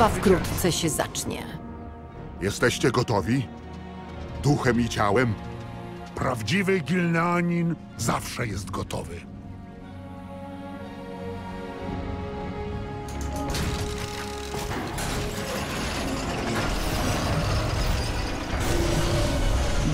Bitwa wkrótce się zacznie. Jesteście gotowi? Duchem i ciałem? Prawdziwy Gilneanin zawsze jest gotowy.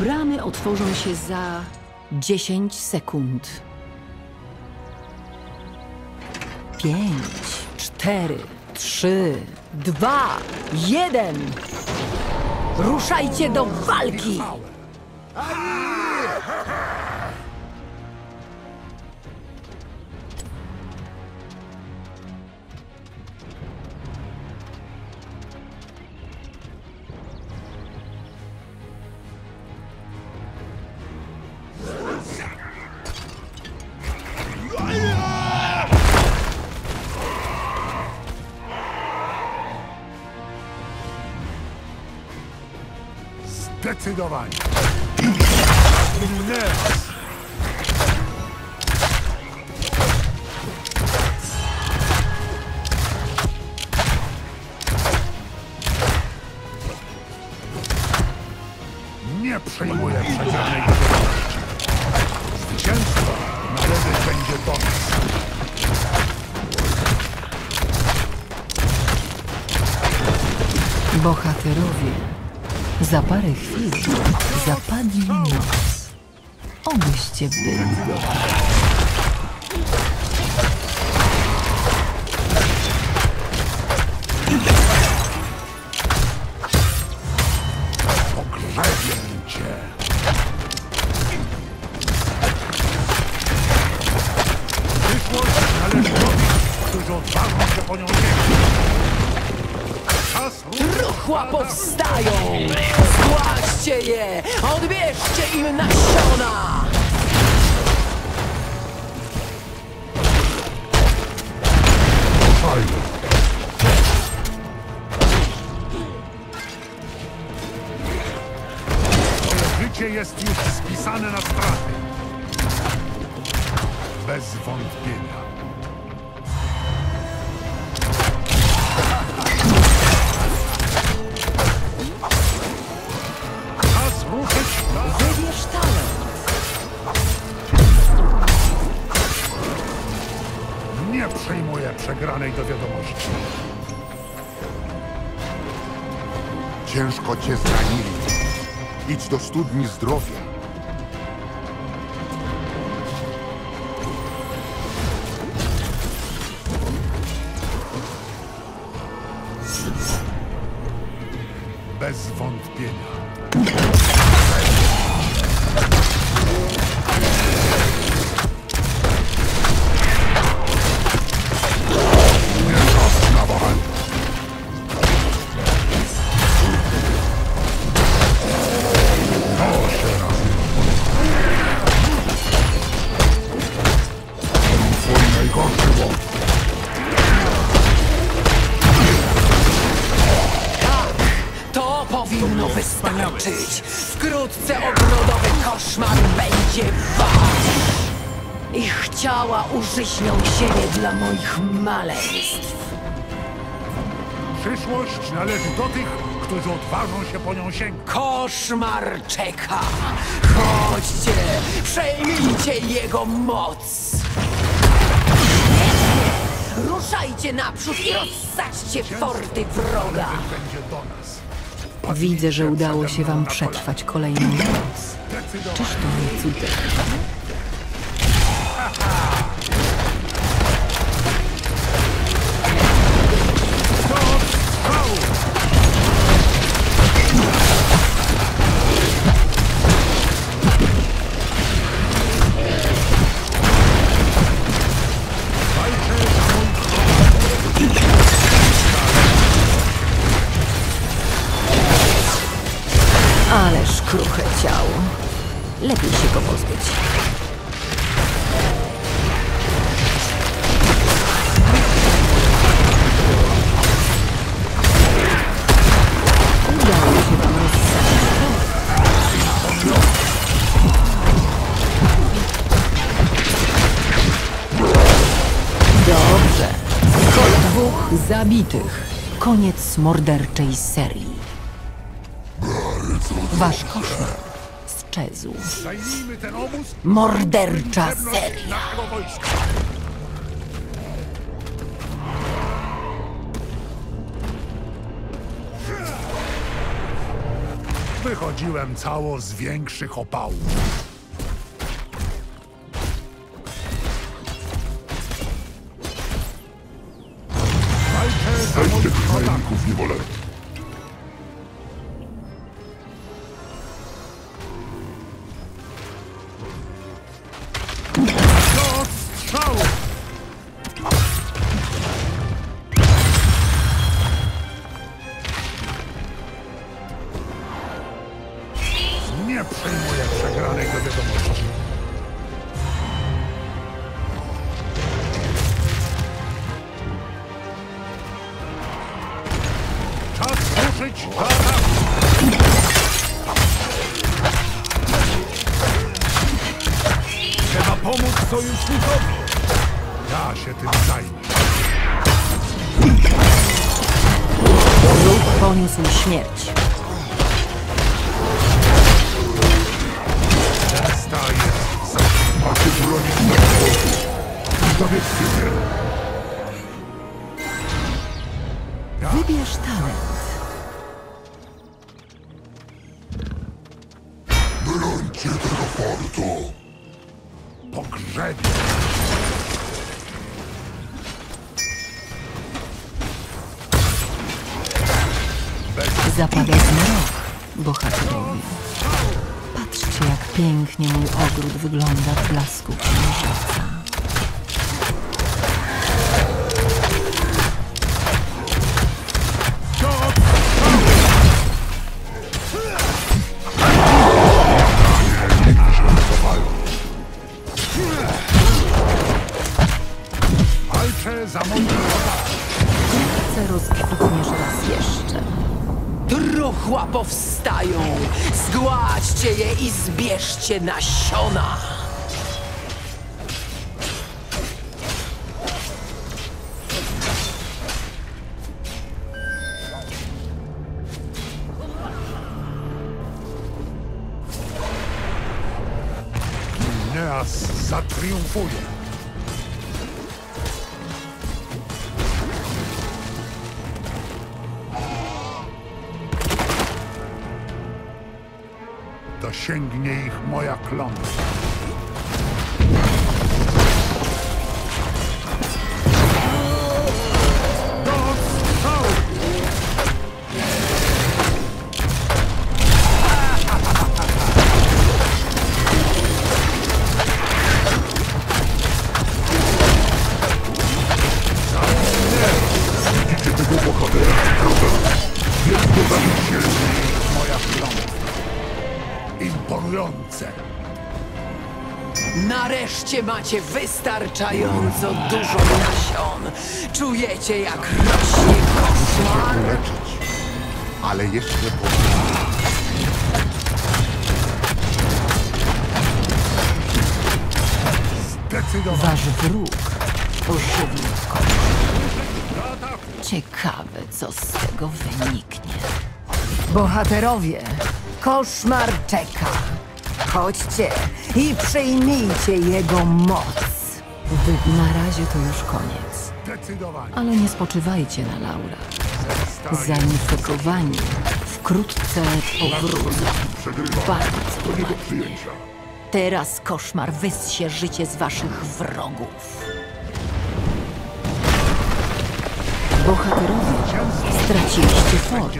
Bramy otworzą się za 10 sekund. 5, 4, 3, 2, 1. Ruszajcie do walki! Zdecydowanie. Nie zapadnie noc. Obyście byli. Zgładźcie je! Odbierzcie im nasiona! Fajnie. Jest już spisane na straty. Bez wątpienia. Idź do studni zdrowia. Bez wątpienia. Powinno wystarczyć! Wkrótce ogrodowy koszmar będzie wasz! Ich ciała użyśnią siebie dla moich maleństw. Przyszłość należy do tych, którzy odważą się po nią sięgnąć. Koszmar czeka! Chodźcie! Przejmijcie jego moc! Ruszajcie naprzód i rozsadźcie forty wroga! Będzie do nas. Widzę, że udało się wam przetrwać kolejną noc. Czyż to nie cudowne? Zabitych. Koniec morderczej serii. Wasz koszmar sczezł. Mordercza seria. Wychodziłem cało z większych opałów. Przyjmuję przegranej do wiadomości. Czas ruszyć do! Trzeba pomóc sojusznikowi! Ja się tym zajmę. Lud poniósł śmierć. Dowiedzcie się. Wybierz talent. Brońcie tego fortu. pogrzebie. Zapada zmrok, bohaterowie. Patrzcie, jak pięknie mój ogród wygląda w blasku księżyca. Walczę za rozkwitniesz raz jeszcze. Truchła powstają! Zgładźcie je i zbierzcie nasiona! Neas zatriumfuje. Dosięgnie ich moja klątwa. Macie wystarczająco dużo nasion! Czujecie, jak rośnie koszmar? Leczyć. Ale jeszcze powinien. Wasz wróg ożywił kogoś. Ciekawe, co z tego wyniknie. Bohaterowie, koszmar czeka. Chodźcie i przyjmijcie jego moc. Wy, na razie to już koniec. Ale nie spoczywajcie na laurach. Staję. Zainfekowani wkrótce powrócą. Bardzo. Teraz koszmar wyssie życie z waszych wrogów. Bohaterowie, straciliście fort.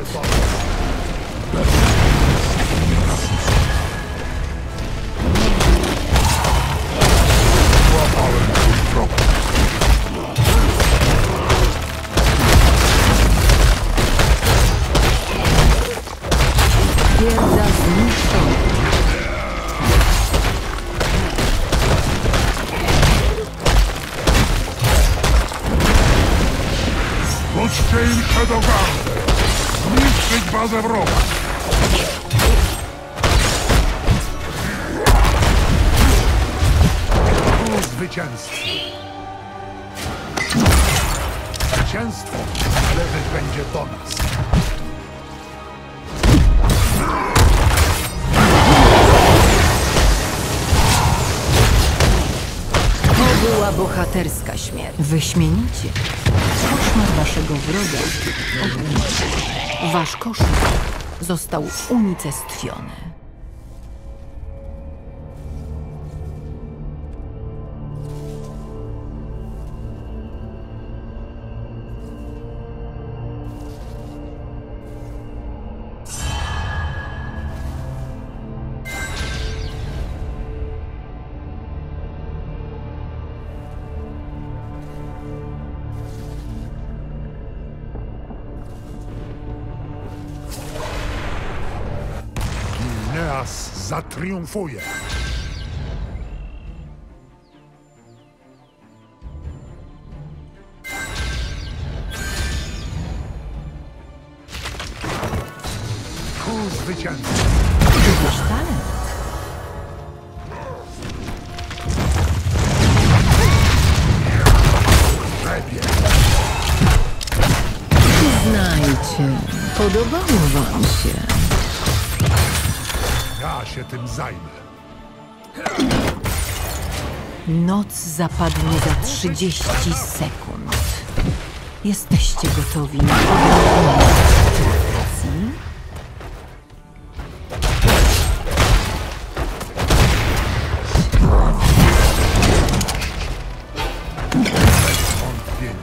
Bazę wroga. Ku zwycięstwu. Zwycięstwo należeć będzie do nas. To była bohaterska śmierć. Wyśmienicie. Koszmar waszego wroga ogłuszy. Wasz koszmar został unicestwiony. Zatriumfuje. Ku zwycięstwu. Wasz talent. Znajcie, podobało się tym zajmę. Noc zapadnie za 30 sekund. Jesteście gotowi na? Wątpienia.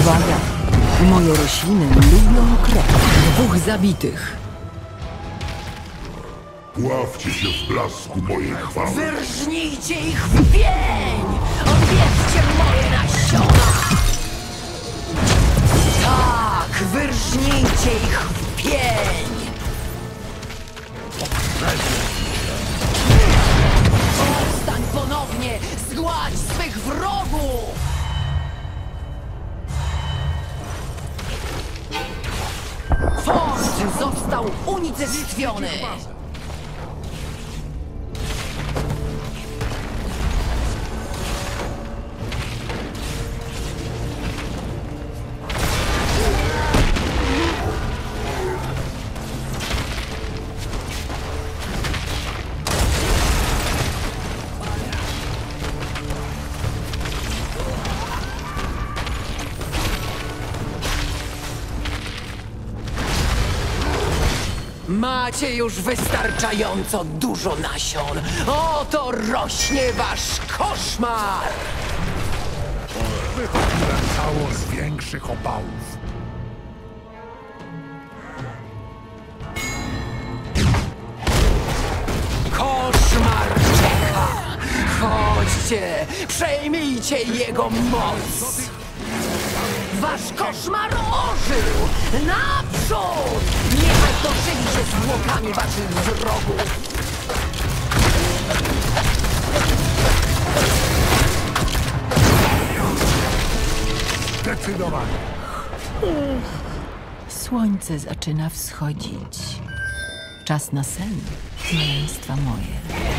Uwaga! Moje rośliny lubią krew. Dwóch zabitych. Ławcie się w blasku mojej chwały. Wyrżnijcie ich w pień! Odbierzcie moje nasiona! Tak, wyrżnijcie ich w pień! Powstań ponownie! Zgładź swych wrogów! Fort został unicestwiony! Macie już wystarczająco dużo nasion. Oto rośnie wasz koszmar! Wracało z większych opałów. Koszmar czeka! Chodźcie, przejmijcie jego moc! Wasz koszmar ożył! Naprzód! Niechaj to żywi się zwłokami waszych wrogów! Zdecydowanie. Słońce zaczyna wschodzić. Czas na sen, maleństwa moje.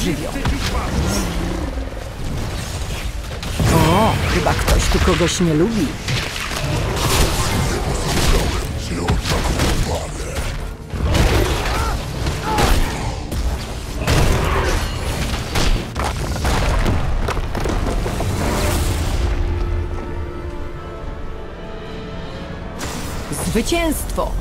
Ożywią. O, chyba ktoś tu kogoś nie lubi. Zwycięstwo!